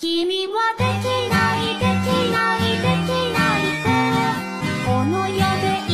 君はできないできないできない子この世で